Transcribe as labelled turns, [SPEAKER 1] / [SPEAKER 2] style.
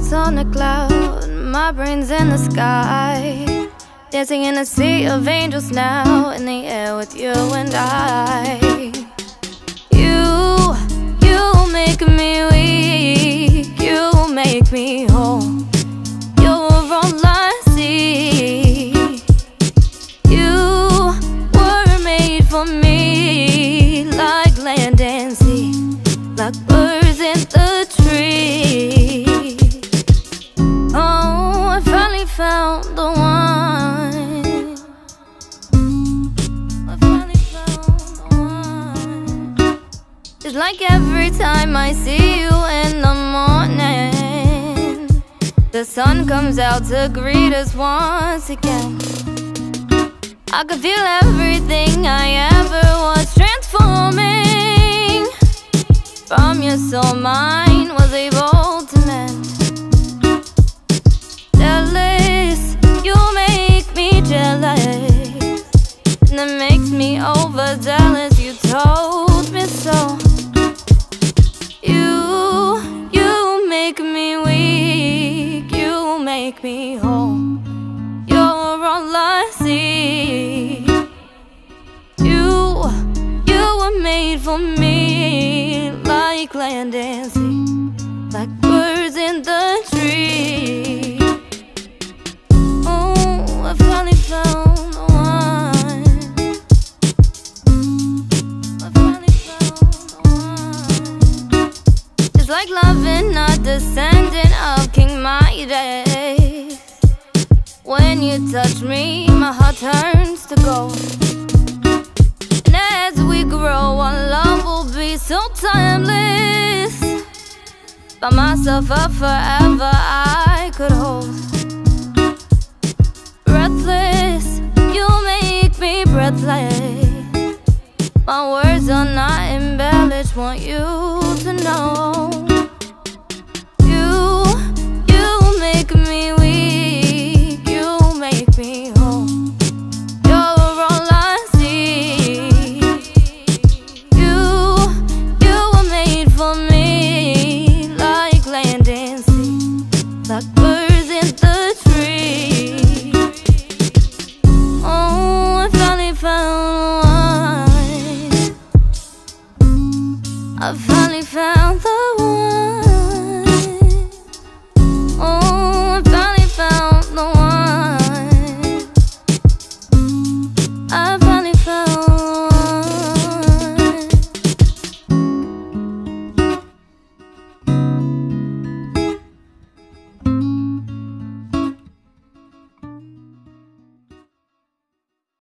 [SPEAKER 1] heart's on a cloud, my brain's in the sky. Dancing in a sea of angels now, in the air with you and I. You, you make me weak, you make me whole. You're all found the one. I finally found the one. It's like every time I see you in the morning, the sun comes out to greet us once again. I could feel everything I ever was transforming from your soul. Mine was able Make me home You're all I see. You, you were made for me, like land and sea, like birds in the tree. When you touch me, my heart turns to gold. And as we grow, our love will be so timeless. By myself up forever, I could hold. Breathless, you make me breathless. My words are not embellished, want you I finally found the one.